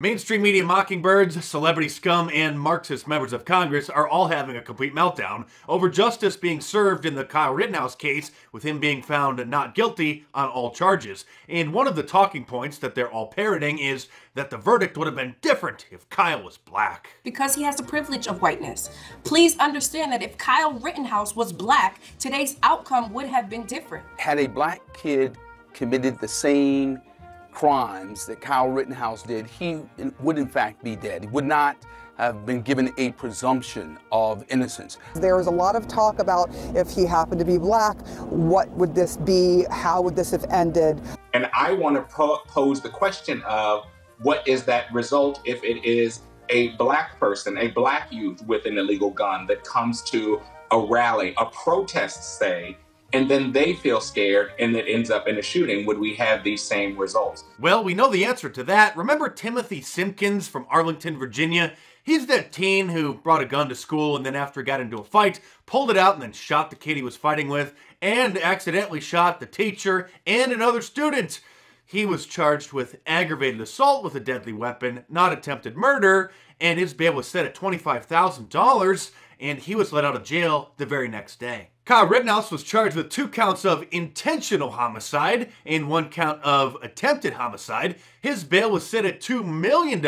Mainstream media mockingbirds, celebrity scum, and Marxist members of Congress are all having a complete meltdown over justice being served in the Kyle Rittenhouse case, with him being found not guilty on all charges. And one of the talking points that they're all parroting is that the verdict would have been different if Kyle was black. Because he has the privilege of whiteness. Please understand that if Kyle Rittenhouse was black, today's outcome would have been different. Had a black kid committed the same crimes that Kyle Rittenhouse did, he would in fact be dead. He would not have been given a presumption of innocence. There was a lot of talk about if he happened to be black, what would this be? How would this have ended? And I want to po- pose the question of what is that result if it is a black person, a black youth with an illegal gun that comes to a rally, a protest, say, and then they feel scared and it ends up in a shooting, would we have these same results? Well, we know the answer to that. Remember Timothy Simpkins from Arlington, Virginia? He's that teen who brought a gun to school and then after he got into a fight, pulled it out and then shot the kid he was fighting with and accidentally shot the teacher and another student. He was charged with aggravated assault with a deadly weapon, not attempted murder, and his bail was set at $25,000 and he was let out of jail the very next day. Kyle Rittenhouse was charged with two counts of intentional homicide and one count of attempted homicide. His bail was set at $2 million.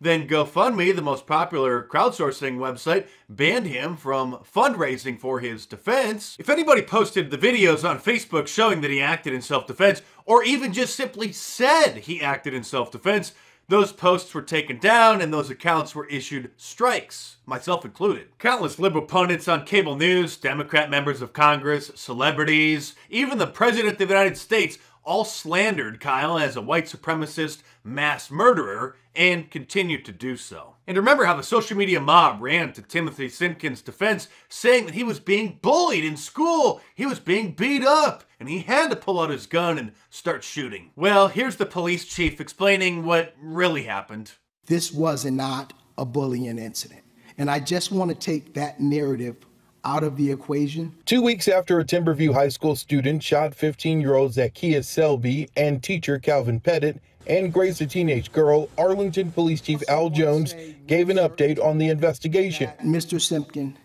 Then GoFundMe, the most popular crowdsourcing website, banned him from fundraising for his defense. If anybody posted the videos on Facebook showing that he acted in self defense, or even just simply said he acted in self defense, those posts were taken down and those accounts were issued strikes, myself included. Countless liberal pundits on cable news, Democrat members of Congress, celebrities, even the President of the United States all slandered Kyle as a white supremacist mass murderer and continue to do so. And remember how the social media mob ran to Timothy Simpkins' defense, saying that he was being bullied in school, he was being beat up, and he had to pull out his gun and start shooting. Well, here's the police chief explaining what really happened. This was not a bullying incident. And I just want to take that narrative out of the equation. Two weeks after a Timberview High School student shot 15 year old Zacchaeus Selby and teacher Calvin Pettit and grazed a teenage girl, Arlington Police Chief Al Jones gave an update on the investigation. Mr. Simpkin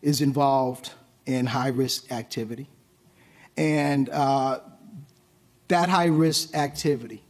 is involved in high risk activity, and uh, that high risk activity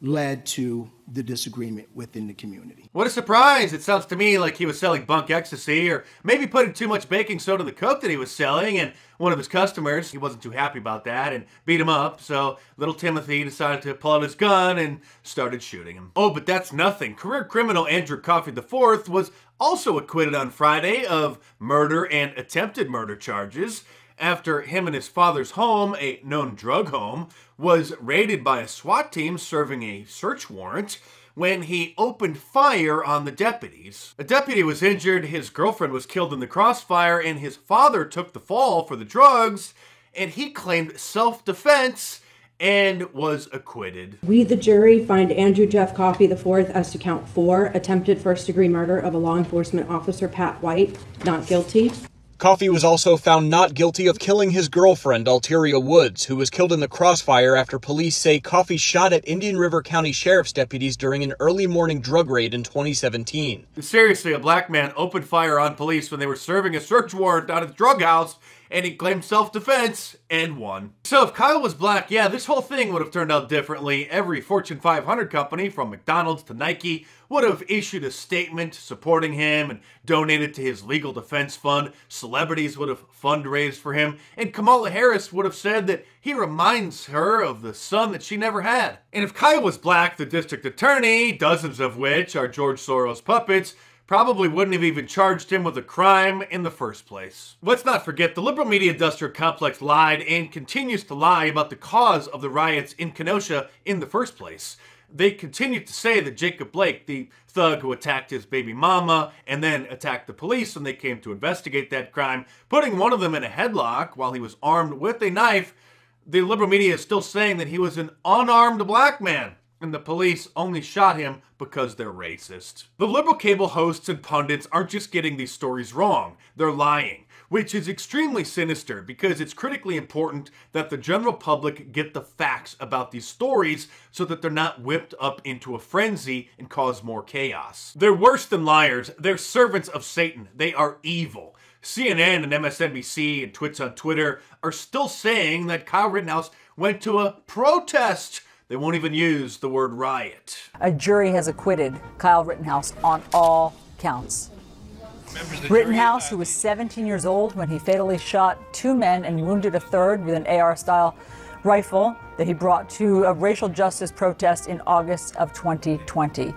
led to the disagreement within the community. What a surprise! It sounds to me like he was selling bunk ecstasy, or maybe putting too much baking soda in the coke that he was selling, and one of his customers, he wasn't too happy about that, and beat him up, so little Timothy decided to pull out his gun and started shooting him. Oh, but that's nothing. Career criminal Andrew Coffey IV was also acquitted on Friday of murder and attempted murder charges after him and his father's home, a known drug home, was raided by a SWAT team serving a search warrant when he opened fire on the deputies. A deputy was injured, his girlfriend was killed in the crossfire, and his father took the fall for the drugs, and he claimed self defense and was acquitted. We, the jury, find Andrew Jeff Coffey IV as to count four attempted first degree murder of a law enforcement officer, Pat White, not guilty. Coffey was also found not guilty of killing his girlfriend, Alteria Woods, who was killed in the crossfire after police say Coffey shot at Indian River County Sheriff's deputies during an early morning drug raid in 2017. Seriously, a black man opened fire on police when they were serving a search warrant out at the drug house and he claimed self-defense and won. So if Kyle was black, yeah, this whole thing would have turned out differently. Every Fortune 500 company, from McDonald's to Nike, would have issued a statement supporting him and donated to his legal defense fund. Celebrities would have fundraised for him. And Kamala Harris would have said that he reminds her of the son that she never had. And if Kyle was black, the district attorney, dozens of which are George Soros puppets, probably wouldn't have even charged him with a crime in the first place. Let's not forget the liberal media industrial complex lied and continues to lie about the cause of the riots in Kenosha in the first place. They continue to say that Jacob Blake, the thug who attacked his baby mama and then attacked the police when they came to investigate that crime, putting one of them in a headlock while he was armed with a knife, the liberal media is still saying that he was an unarmed black man and the police only shot him because they're racist. The liberal cable hosts and pundits aren't just getting these stories wrong, they're lying. which is extremely sinister because it's critically important that the general public get the facts about these stories so that they're not whipped up into a frenzy and cause more chaos. They're worse than liars, they're servants of Satan, they are evil. CNN and MSNBC and Twits on Twitter are still saying that Kyle Rittenhouse went to a protest. They won't even use the word riot. A jury has acquitted Kyle Rittenhouse on all counts. Rittenhouse, who was 17 years old when he fatally shot two men and wounded a third with an AR style rifle that he brought to a racial justice protest in August of 2020.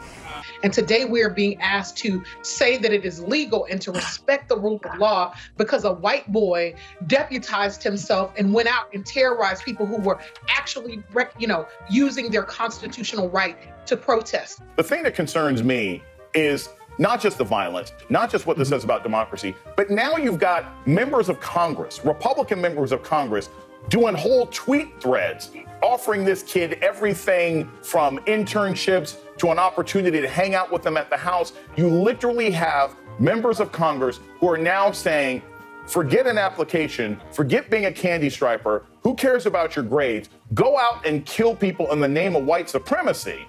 And today we are being asked to say that it is legal and to respect the rule of law because a white boy deputized himself and went out and terrorized people who were actually, you know, using their constitutional right to protest. The thing that concerns me is not just the violence, not just what this mm-hmm. says about democracy, but now you've got members of Congress, Republican members of Congress, doing whole tweet threads offering this kid everything from internships to an opportunity to hang out with them at the house. You literally have members of Congress who are now saying, forget an application, forget being a candy striper, who cares about your grades? Go out and kill people in the name of white supremacy.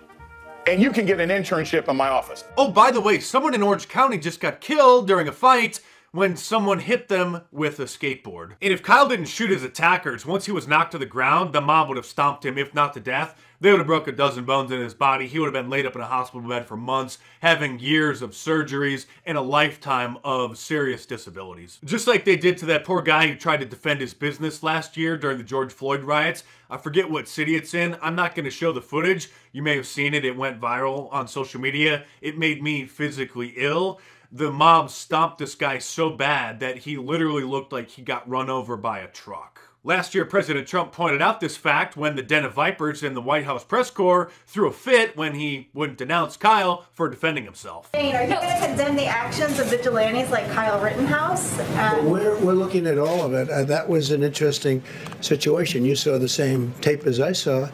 And you can get an internship in my office. Oh, by the way, someone in Orange County just got killed during a fight when someone hit them with a skateboard. And if Kyle didn't shoot his attackers, once he was knocked to the ground, the mob would have stomped him, if not to death. They would have broke a dozen bones in his body. He would have been laid up in a hospital bed for months, having years of surgeries and a lifetime of serious disabilities. Just like they did to that poor guy who tried to defend his business last year during the George Floyd riots. I forget what city it's in. I'm not going to show the footage. You may have seen it. It went viral on social media. It made me physically ill the mob stomped this guy so bad that he literally looked like he got run over by a truck. Last year, President Trump pointed out this fact when the Den of Vipers in the White House press corps threw a fit when he wouldn't denounce Kyle for defending himself. Are you going to condemn the actions of vigilantes like Kyle Rittenhouse? Um, we're, we're looking at all of it. Uh, that was an interesting situation. You saw the same tape as I saw,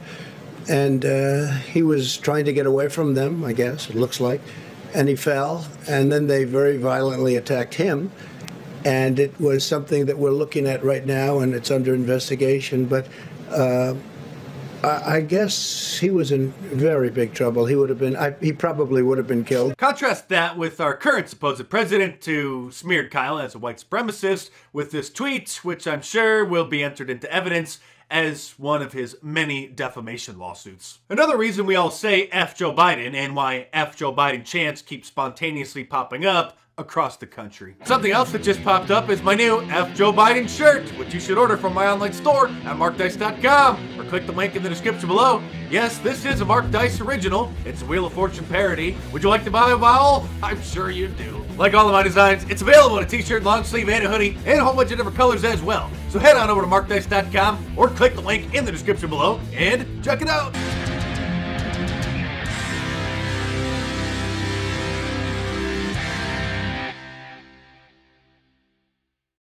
and uh, he was trying to get away from them, I guess, it looks like and he fell, and then they very violently attacked him. And it was something that we're looking at right now, and it's under investigation. But uh, I, guess he was in very big trouble. He would have been, I, he probably would have been killed. Contrast that with our current supposed president who smeared Kyle as a white supremacist with this tweet, which I'm sure will be entered into evidence as one of his many defamation lawsuits. Another reason we all say F Joe Biden and why F Joe Biden chants keep spontaneously popping up across the country. Something else that just popped up is my new F Joe Biden shirt, which you should order from my online store at markdice.com or click the link in the description below. Yes, this is a Mark Dice original. It's a Wheel of Fortune parody. Would you like to buy a vowel? I'm sure you do. Like all of my designs, it's available in a t-shirt, long sleeve, and a hoodie, and a whole bunch of different colors as well. So head on over to markdice.com or click the link in the description below and check it out.